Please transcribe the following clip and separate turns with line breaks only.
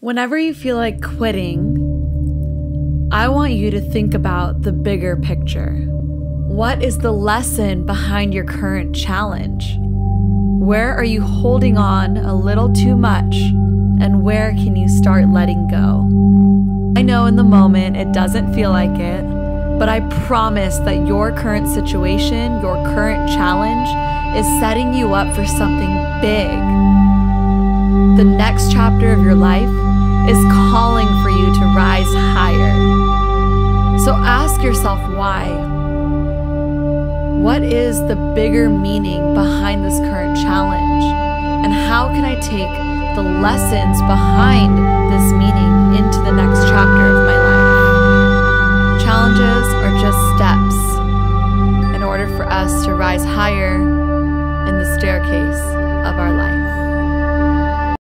Whenever you feel like quitting, I want you to think about the bigger picture. What is the lesson behind your current challenge? Where are you holding on a little too much? And where can you start letting go? I know in the moment it doesn't feel like it, but I promise that your current situation, your current challenge, is setting you up for something big. The next chapter of your life So ask yourself why. What is the bigger meaning behind this current challenge? And how can I take the lessons behind this meaning into the next chapter of my life? Challenges are just steps in order for us to rise higher in the staircase of our life.